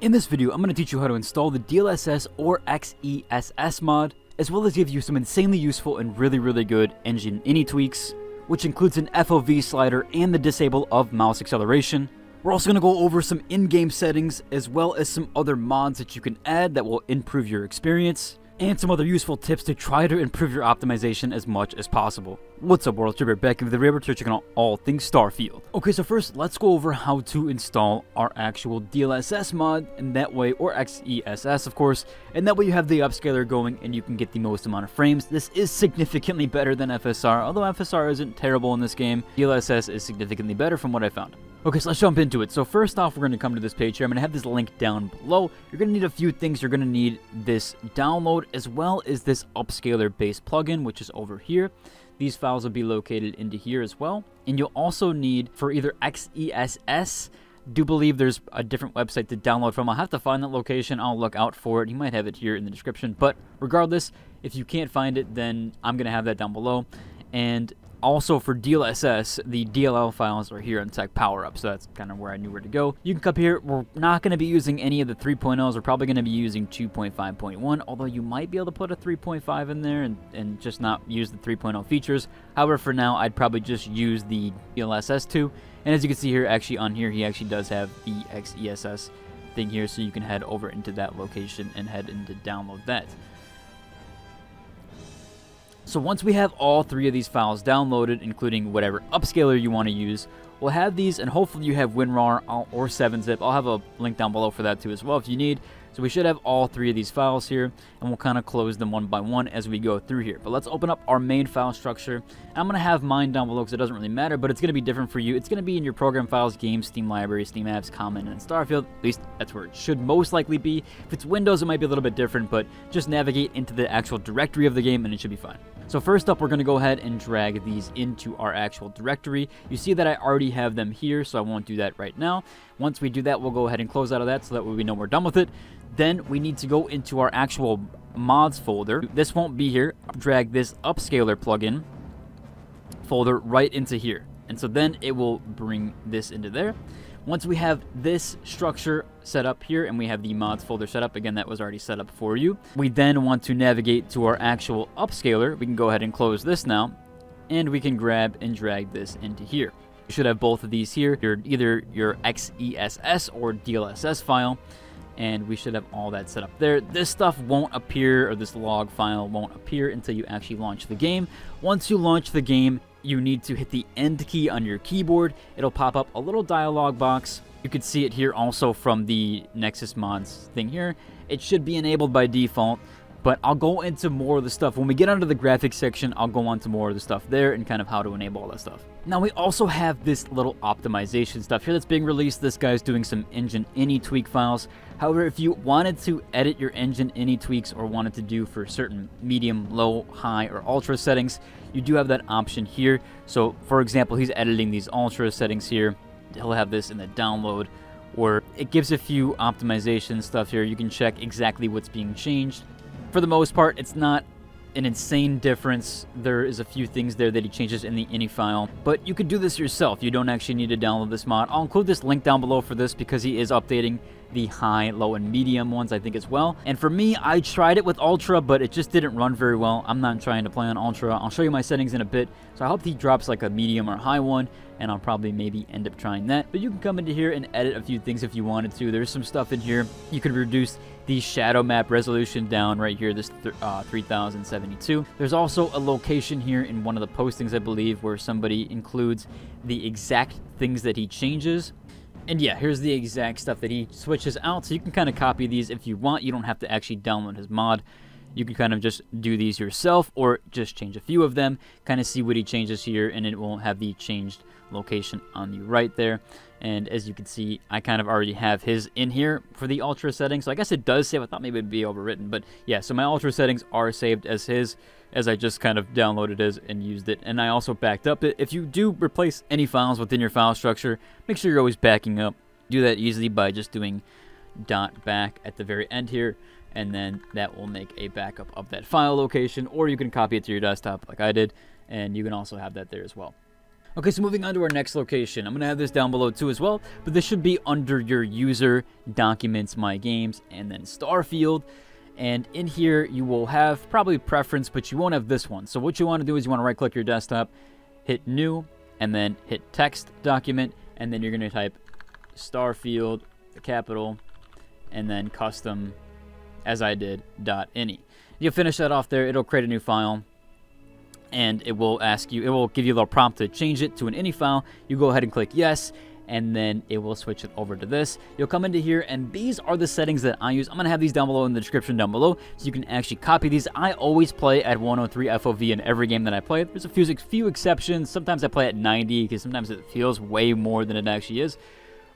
In this video, I'm going to teach you how to install the DLSS or XESS mod, as well as give you some insanely useful and really really good engine INI tweaks, which includes an FOV slider and the disable of mouse acceleration. We're also going to go over some in-game settings, as well as some other mods that you can add that will improve your experience and some other useful tips to try to improve your optimization as much as possible. What's up world, Tripper back with the Rabbit checking out all things Starfield. Okay, so first let's go over how to install our actual DLSS mod, and that way, or XESS of course, and that way you have the upscaler going and you can get the most amount of frames. This is significantly better than FSR, although FSR isn't terrible in this game, DLSS is significantly better from what I found. Okay, so let's jump into it. So first off, we're going to come to this page here. I'm going to have this link down below. You're going to need a few things. You're going to need this download as well as this upscaler base plugin, which is over here. These files will be located into here as well. And you'll also need for either XESS, do believe there's a different website to download from. I'll have to find that location. I'll look out for it. You might have it here in the description. But regardless, if you can't find it, then I'm going to have that down below. And also for DLSS, the DLL files are here in Tech Power Up, so that's kind of where I knew where to go. You can come here. We're not going to be using any of the 3.0s. We're probably going to be using 2.5.1, although you might be able to put a 3.5 in there and, and just not use the 3.0 features. However, for now, I'd probably just use the DLSS 2. And as you can see here, actually on here, he actually does have the XESS thing here, so you can head over into that location and head into download that. So once we have all three of these files downloaded, including whatever upscaler you want to use, we'll have these, and hopefully you have WinRAR or 7-zip. I'll have a link down below for that too as well if you need. So we should have all three of these files here, and we'll kind of close them one by one as we go through here. But let's open up our main file structure. I'm going to have mine down below because it doesn't really matter, but it's going to be different for you. It's going to be in your program files, games, Steam library, Steam apps, Common, and Starfield. At least that's where it should most likely be. If it's Windows, it might be a little bit different, but just navigate into the actual directory of the game, and it should be fine. So first up, we're going to go ahead and drag these into our actual directory. You see that I already have them here, so I won't do that right now. Once we do that, we'll go ahead and close out of that so that we know we're done with it. Then we need to go into our actual mods folder. This won't be here. Drag this upscaler plugin folder right into here. And so then it will bring this into there. Once we have this structure set up here and we have the mods folder set up, again, that was already set up for you. We then want to navigate to our actual upscaler. We can go ahead and close this now, and we can grab and drag this into here. You should have both of these here, your, either your XESS or DLSS file, and we should have all that set up there. This stuff won't appear, or this log file won't appear until you actually launch the game. Once you launch the game, you need to hit the end key on your keyboard. It'll pop up a little dialog box. You can see it here also from the Nexus mods thing here. It should be enabled by default, but I'll go into more of the stuff. When we get under the graphics section, I'll go on to more of the stuff there and kind of how to enable all that stuff. Now we also have this little optimization stuff here that's being released. This guy's doing some engine INI tweak files. However, if you wanted to edit your engine INI tweaks or wanted to do for certain medium, low, high, or ultra settings, you do have that option here. So for example, he's editing these ultra settings here. He'll have this in the download or it gives a few optimization stuff here. You can check exactly what's being changed. For the most part, it's not an insane difference. There is a few things there that he changes in the ini file, but you could do this yourself. You don't actually need to download this mod. I'll include this link down below for this because he is updating the high, low, and medium ones, I think, as well. And for me, I tried it with Ultra, but it just didn't run very well. I'm not trying to play on Ultra. I'll show you my settings in a bit. So I hope he drops like a medium or high one, and I'll probably maybe end up trying that. But you can come into here and edit a few things if you wanted to. There's some stuff in here. You can reduce the shadow map resolution down right here, this th uh, 3072. There's also a location here in one of the postings, I believe, where somebody includes the exact things that he changes. And yeah, here's the exact stuff that he switches out. So you can kind of copy these if you want. You don't have to actually download his mod. You can kind of just do these yourself or just change a few of them, kind of see what he changes here, and it will have the changed location on the right there. And as you can see, I kind of already have his in here for the ultra settings. So I guess it does save. I thought maybe it'd be overwritten, but yeah, so my ultra settings are saved as his as I just kind of downloaded it and used it. And I also backed up it. If you do replace any files within your file structure, make sure you're always backing up. Do that easily by just doing dot back at the very end here and then that will make a backup of that file location or you can copy it to your desktop like I did and you can also have that there as well. Okay, so moving on to our next location. I'm going to have this down below too as well, but this should be under your user, documents, my games, and then Starfield. And in here, you will have probably preference, but you won't have this one. So what you want to do is you want to right click your desktop, hit new, and then hit text document, and then you're going to type Starfield, the capital, and then custom, as I did, dot .ini. You'll finish that off there. It'll create a new file and it will ask you, it will give you a little prompt to change it to an ini file. You go ahead and click yes, and then it will switch it over to this. You'll come into here, and these are the settings that I use. I'm to have these down below in the description down below, so you can actually copy these. I always play at 103 FOV in every game that I play. There's a few, few exceptions. Sometimes I play at 90, because sometimes it feels way more than it actually is.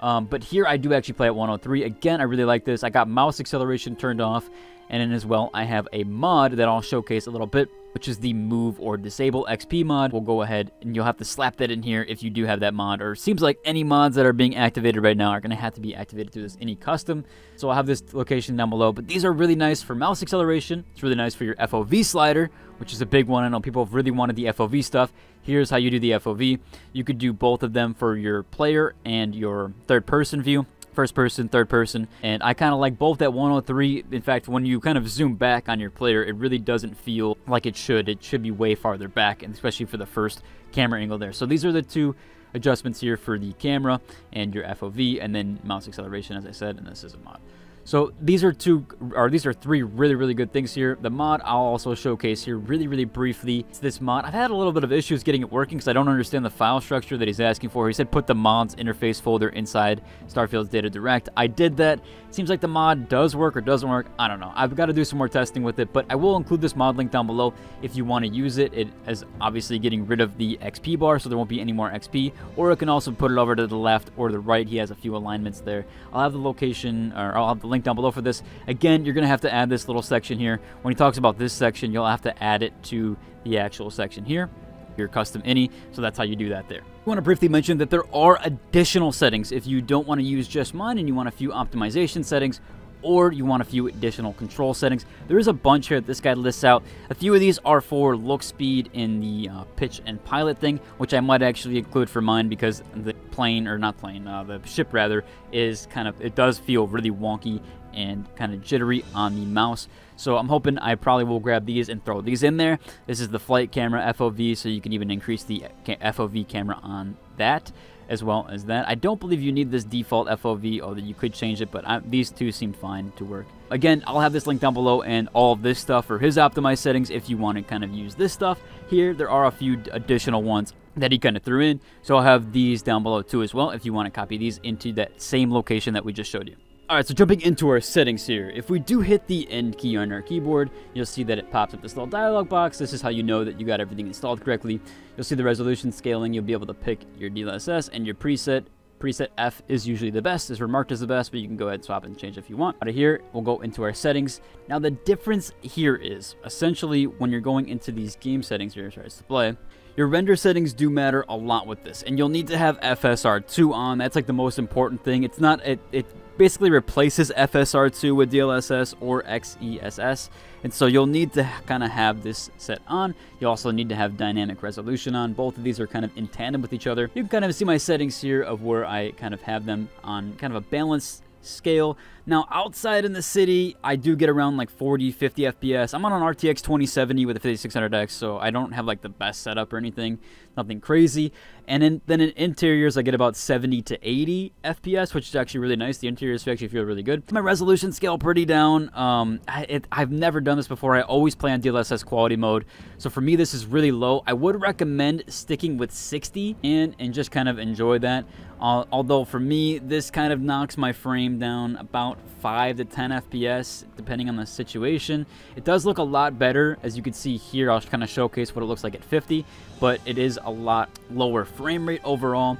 Um, but here I do actually play at 103. Again, I really like this. I got mouse acceleration turned off, and then as well, I have a mod that I'll showcase a little bit, which is the move or disable XP mod. We'll go ahead and you'll have to slap that in here if you do have that mod, or seems like any mods that are being activated right now are going to have to be activated through this INI custom. So I'll have this location down below, but these are really nice for mouse acceleration. It's really nice for your FOV slider, which is a big one. I know people have really wanted the FOV stuff. Here's how you do the FOV. You could do both of them for your player and your third person view first person, third person, and I kind of like both at 103. In fact, when you kind of zoom back on your player, it really doesn't feel like it should. It should be way farther back, and especially for the first camera angle there. So these are the two adjustments here for the camera and your FOV, and then mouse acceleration, as I said, and this is a mod. So these are two, or these are three really, really good things here. The mod I'll also showcase here really, really briefly. It's this mod. I've had a little bit of issues getting it working because I don't understand the file structure that he's asking for. He said put the mods interface folder inside Starfield's Data Direct. I did that. Seems like the mod does work or doesn't work. I don't know. I've got to do some more testing with it, but I will include this mod link down below if you want to use it. It is obviously getting rid of the XP bar, so there won't be any more XP, or it can also put it over to the left or the right. He has a few alignments there. I'll have the location, or I'll have the link down below for this. Again, you're going to have to add this little section here. When he talks about this section, you'll have to add it to the actual section here your custom INI So that's how you do that there. I want to briefly mention that there are additional settings if you don't want to use just mine and you want a few optimization settings or you want a few additional control settings. There is a bunch here that this guy lists out. A few of these are for look speed in the uh, pitch and pilot thing, which I might actually include for mine because the plane, or not plane, uh, the ship rather, is kind of, it does feel really wonky and kind of jittery on the mouse. So I'm hoping I probably will grab these and throw these in there. This is the flight camera FOV, so you can even increase the FOV camera on that as well as that. I don't believe you need this default FOV, although you could change it, but I, these two seem fine to work. Again, I'll have this link down below and all of this stuff for his optimized settings if you want to kind of use this stuff. Here, there are a few additional ones that he kind of threw in, so I'll have these down below too as well if you want to copy these into that same location that we just showed you. Alright, so jumping into our settings here, if we do hit the end key on our keyboard, you'll see that it pops up this little dialog box. This is how you know that you got everything installed correctly. You'll see the resolution scaling. You'll be able to pick your DLSS and your preset. Preset F is usually the best, is remarked as the best, but you can go ahead and swap and change if you want. Out of here, we'll go into our settings. Now, the difference here is, essentially, when you're going into these game settings here, sorry, display, your render settings do matter a lot with this, and you'll need to have FSR2 on. That's like the most important thing. It's not, it, it basically replaces FSR2 with DLSS or XESS. And so you'll need to kind of have this set on. You also need to have dynamic resolution on. Both of these are kind of in tandem with each other. You can kind of see my settings here of where I kind of have them on kind of a balanced scale. Now, outside in the city, I do get around like 40, 50 FPS. I'm on an RTX 2070 with a 5600X, so I don't have like the best setup or anything, nothing crazy. And in, then in interiors, I get about 70 to 80 FPS, which is actually really nice. The interiors actually feel really good. My resolution scale pretty down. Um, I, it, I've never done this before. I always play on DLSS quality mode, so for me, this is really low. I would recommend sticking with 60 and and just kind of enjoy that. Uh, although for me, this kind of knocks my frame down about 5 to 10 FPS, depending on the situation. It does look a lot better, as you can see here. I'll kind of showcase what it looks like at 50, but it is a lot lower frame rate overall.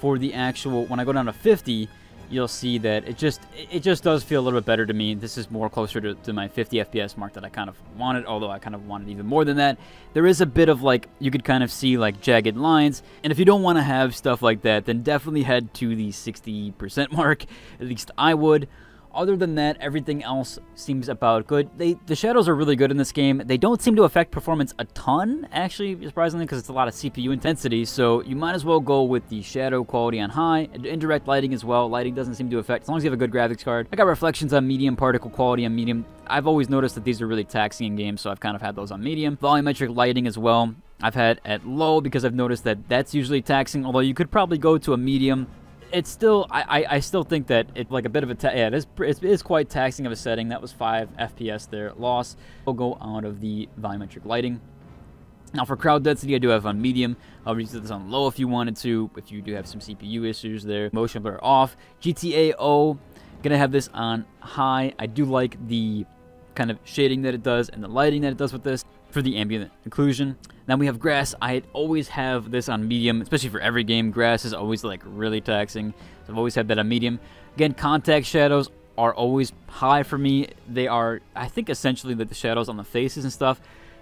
For the actual, when I go down to 50, you'll see that it just it just does feel a little bit better to me. This is more closer to, to my 50 FPS mark that I kind of wanted, although I kind of wanted even more than that. There is a bit of like, you could kind of see like jagged lines, and if you don't want to have stuff like that, then definitely head to the 60% mark, at least I would. Other than that, everything else seems about good. They The shadows are really good in this game. They don't seem to affect performance a ton, actually, surprisingly, because it's a lot of CPU intensity, so you might as well go with the shadow quality on high. Indirect lighting as well. Lighting doesn't seem to affect, as long as you have a good graphics card. I got reflections on medium, particle quality on medium. I've always noticed that these are really taxing in games, so I've kind of had those on medium. Volumetric lighting as well. I've had at low because I've noticed that that's usually taxing, although you could probably go to a medium it's still I, I, still think that it's like a bit of a yeah it is it is quite taxing of a setting. That was 5 FPS there loss. Will go out of the volumetric lighting. Now for crowd density I do have on medium. I'll use this on low if you wanted to. If you do have some CPU issues there motion blur off. GTA O oh, gonna have this on high. I do like the kind of shading that it does and the lighting that it does with this for the ambient occlusion. Then we have grass. I always have this on medium, especially for every game. Grass is always like really taxing. So I've always had that on medium. Again, contact shadows are always high for me. They are, I think, essentially like the shadows on the faces and stuff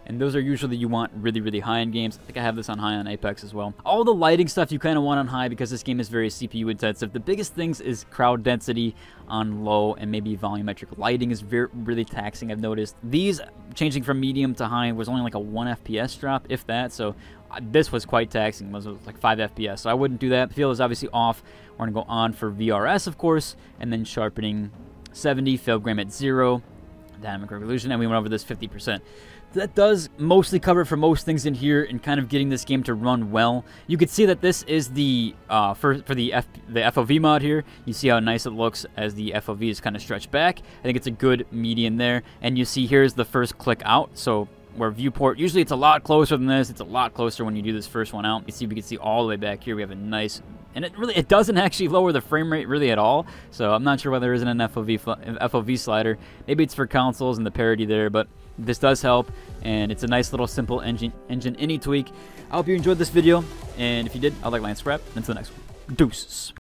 and those are usually you want really, really high-end games. I think I have this on high on Apex as well. All the lighting stuff you kind of want on high because this game is very CPU intensive. The biggest things is crowd density on low and maybe volumetric lighting is very really taxing, I've noticed. These changing from medium to high was only like a 1 FPS drop, if that, so uh, this was quite taxing. It was like 5 FPS, so I wouldn't do that. Field is obviously off. We're going to go on for VRS, of course, and then sharpening 70, film grain at 0, dynamic resolution, and we went over this 50% that does mostly cover for most things in here and kind of getting this game to run well. You can see that this is the, uh, for, for the, F, the FOV mod here. You see how nice it looks as the FOV is kind of stretched back. I think it's a good median there. And you see here's the first click out. So where viewport, usually it's a lot closer than this. It's a lot closer when you do this first one out. You see, we can see all the way back here. We have a nice, and it really, it doesn't actually lower the frame rate really at all. So I'm not sure why there isn't an FOV, FOV slider. Maybe it's for consoles and the parity there, but this does help, and it's a nice little simple engine engine INI tweak. I hope you enjoyed this video, and if you did, I'd like to subscribe. Until the next one, deuces.